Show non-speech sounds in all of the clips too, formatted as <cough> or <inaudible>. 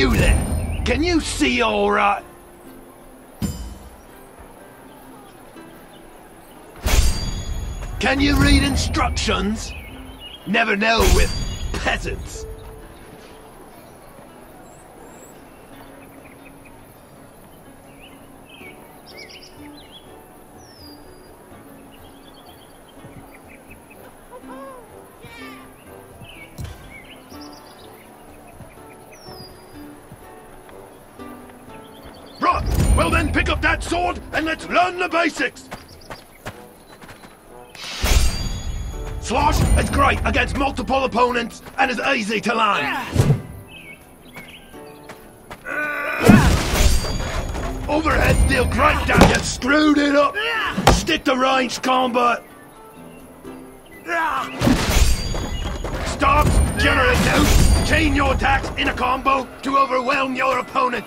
You there! Can you see all right? Can you read instructions? Never know with peasants. Learn the basics! Slash is great against multiple opponents and is easy to land. Overheads deal great damage. Screwed it up. Stick to ranged combat. Stops generate now. Chain your attacks in a combo to overwhelm your opponent.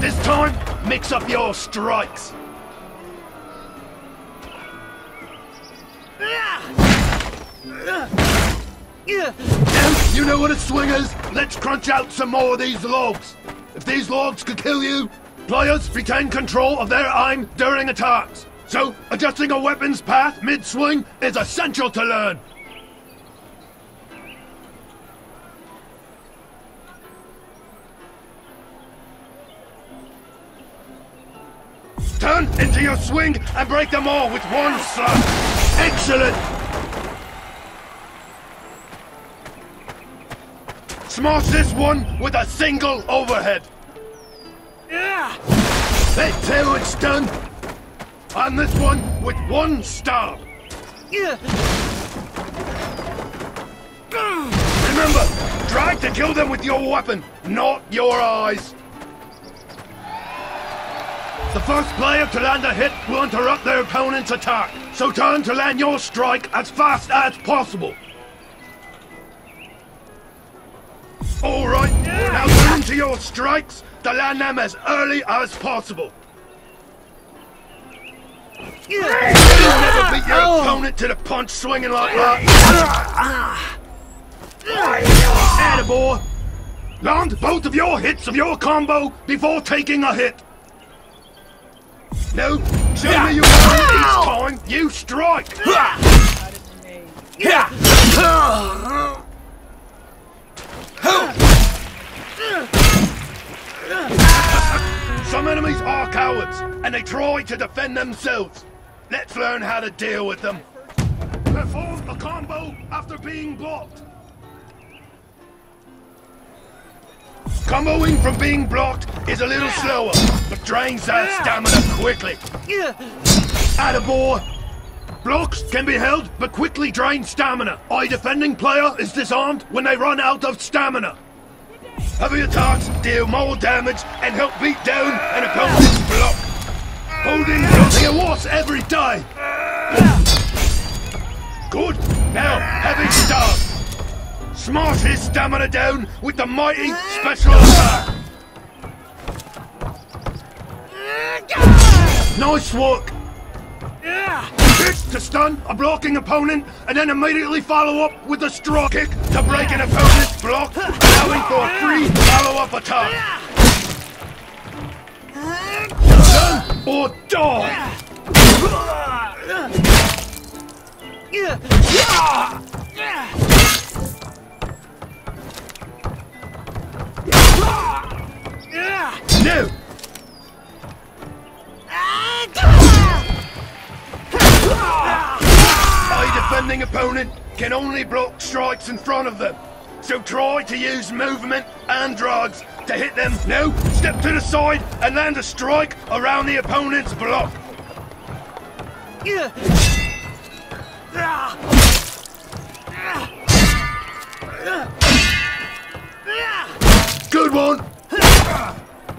This time, mix up your strikes. You know what a swing is? Let's crunch out some more of these logs. If these logs could kill you, players retain control of their aim during attacks. So, adjusting a weapon's path mid-swing is essential to learn. Into your swing and break them all with one slash. Excellent! Smash this one with a single overhead. Yeah. That two it's done. And this one with one stab. Yeah. Remember, try to kill them with your weapon, not your eyes. The first player to land a hit will interrupt their opponent's attack, so turn to land your strike as fast as possible. Alright, now turn to your strikes to land them as early as possible. You never beat your oh. opponent to the punch swinging like that. Attaboy! Land both of your hits of your combo before taking a hit. No, show me your each time you strike. Yeah. Some enemies are cowards, and they try to defend themselves. Let's learn how to deal with them. Perform a combo after being blocked. Comboing from being blocked is a little slower, but drains that stamina quickly. Attaboy! Blocks can be held, but quickly drain stamina. A defending player is disarmed when they run out of stamina. Heavy attacks deal more damage and help beat down an opponent's block. Holding guilty awards every day. Good. Now, heavy stab. Smash his stamina down with the mighty special attack. Nice work. Kick to stun a blocking opponent, and then immediately follow up with a straw kick to break an opponent's block, allowing for a free follow-up attack. Stun or die. No. A defending opponent can only block strikes in front of them. So try to use movement and drags to hit them. No, step to the side and land a strike around the opponent's block. Good one.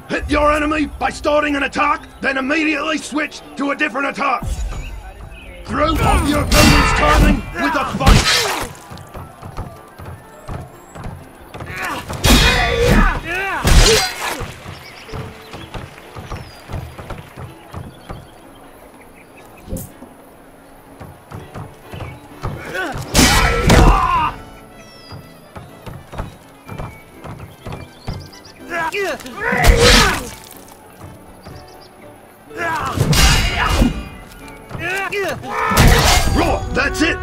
Hit your enemy by starting an attack, then immediately switch to a different attack. Throw off your opponent's timing with a fight. Right, that's it.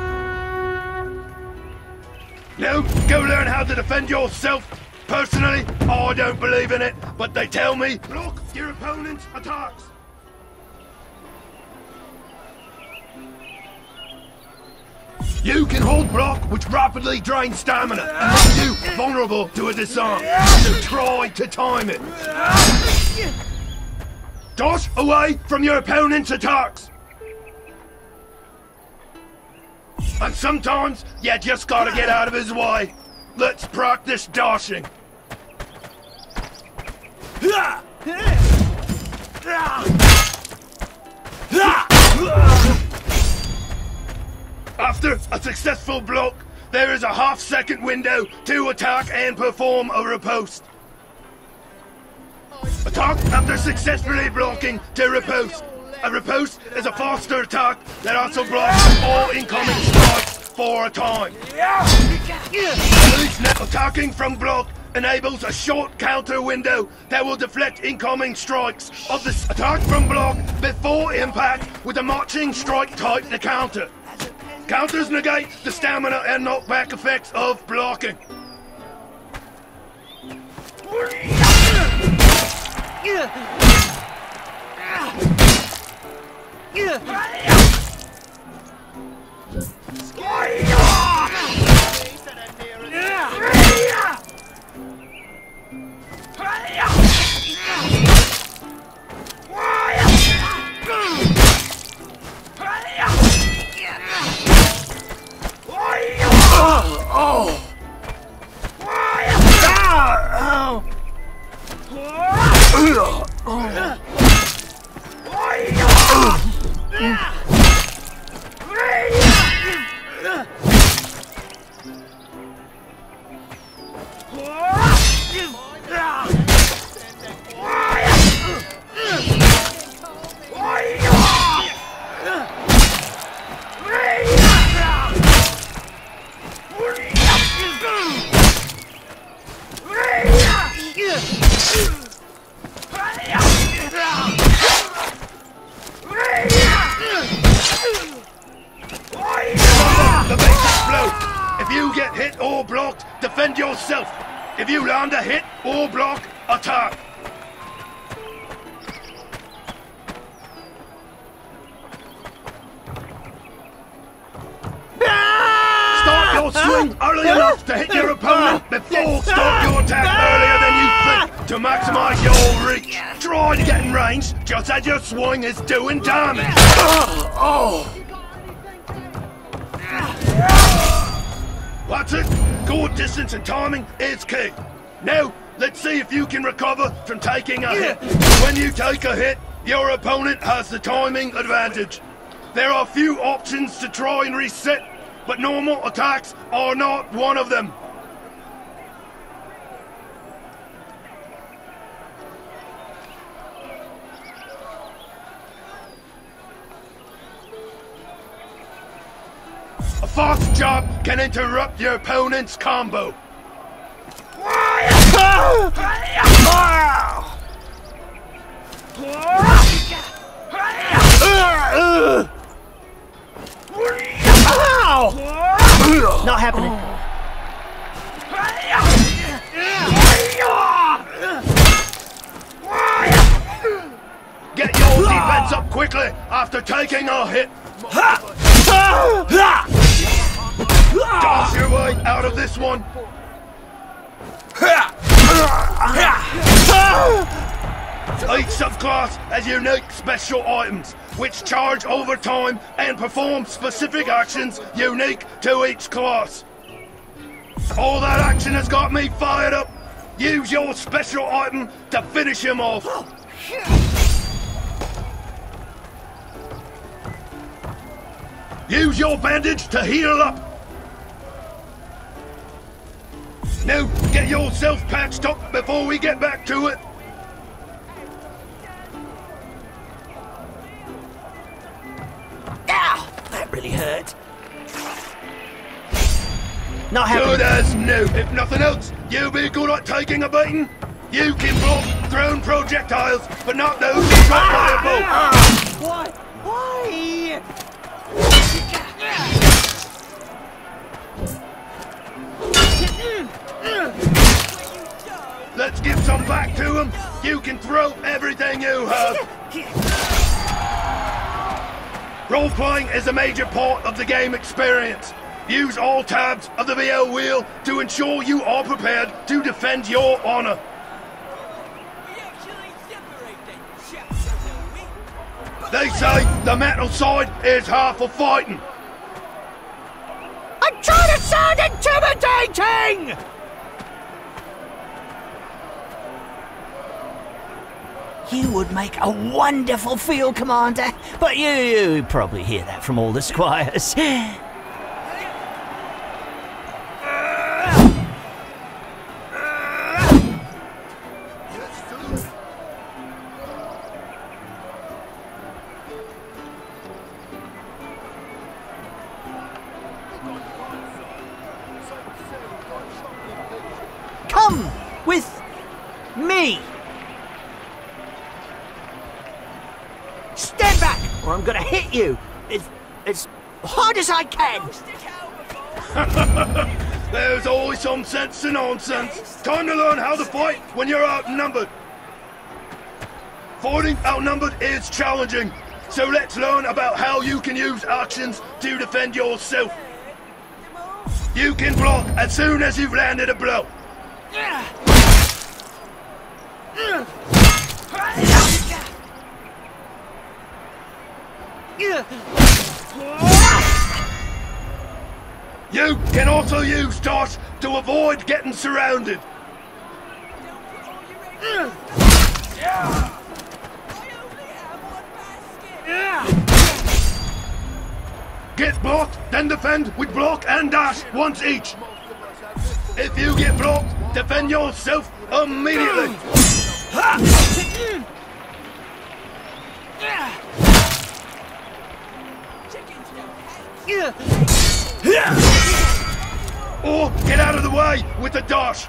Now, go learn how to defend yourself. Personally, I don't believe in it, but they tell me, block your opponent's attacks. You can hold block, which rapidly drains stamina, and you vulnerable to a disarm. So try to time it. Dodge away from your opponent's attacks. And sometimes, you just gotta get out of his way. Let's practice dashing. After a successful block, there is a half-second window to attack and perform a riposte. Attack after successfully blocking to riposte. A riposte is a faster attack that also blocks all incoming strikes for a time. Attacking from block enables a short counter window that will deflect incoming strikes of the attack from block before impact with a marching strike type to counter. Counters negate the stamina and knockback effects of blocking. Basic blow. If you get hit or blocked, defend yourself. If you land a hit or block, attack. Start your ah! swing early ah! enough to hit your opponent ah! before start your attack earlier than you think to maximize your reach. Try to get in range just as your swing is doing damage. Oh! That's it. Good distance and timing is key. Now, let's see if you can recover from taking a hit. When you take a hit, your opponent has the timing advantage. There are few options to try and reset, but normal attacks are not one of them. A fast jab can interrupt your opponent's combo. Not happening. Get your defense up quickly after taking a hit. Toss your way out of this one. Each subclass has unique special items, which charge over time and perform specific actions unique to each class. All that action has got me fired up. Use your special item to finish him off. Use your bandage to heal up. Now, get yourself patched up before we get back to it. Ow! That really hurt. Not Good happening. as new. If nothing else, you be good at taking a beating. You can block thrown projectiles, but not those shot by a. You can throw everything you have. Role-playing is a major part of the game experience. Use all tabs of the VL wheel to ensure you are prepared to defend your honor. They say the metal side is half of fighting. I'm trying to sound intimidating! You would make a wonderful field commander, but you, you probably hear that from all the squires. I can. <laughs> There's always some sense to nonsense. Time to learn how to fight when you're outnumbered. Fighting outnumbered is challenging, so let's learn about how you can use actions to defend yourself. You can block as soon as you've landed a blow. <laughs> You can also use dodge to avoid getting surrounded. Get blocked, then defend with block and dash once each. If you get blocked, defend yourself immediately. Or get out of the way with the dash.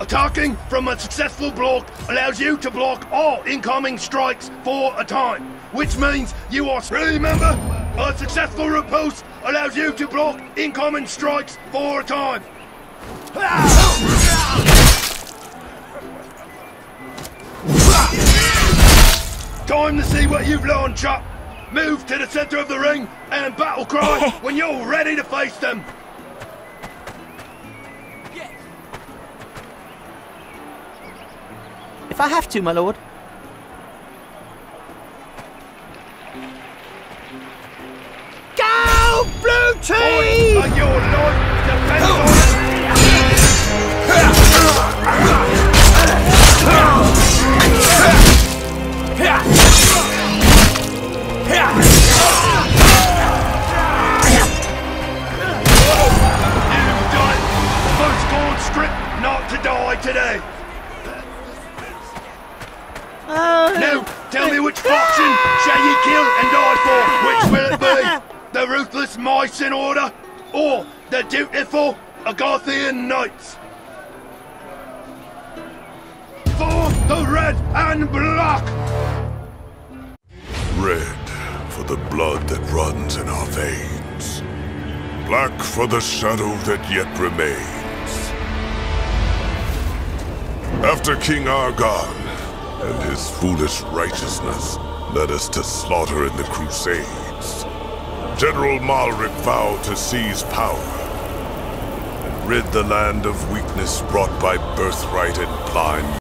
Attacking from a successful block allows you to block all incoming strikes for a time, which means you are. Remember, a successful riposte allows you to block incoming strikes for a time. Time to see what you've learned, chap. Move to the center of the ring and battle cry <laughs> when you're ready to face them. If I have to, my lord. Go, blue team! like your life depends on oh. it. You've <laughs> <laughs> done it. First gold script not to die today. Now, tell me which faction shall ye kill and die for? Which will it be? <laughs> The ruthless Mason Order or the dutiful Agathian Knights? For the red and black! Blood that runs in our veins. Black for the shadow that yet remains. After King Argon and his foolish righteousness led us to slaughter in the Crusades, General Malric vowed to seize power and rid the land of weakness brought by birthright and blind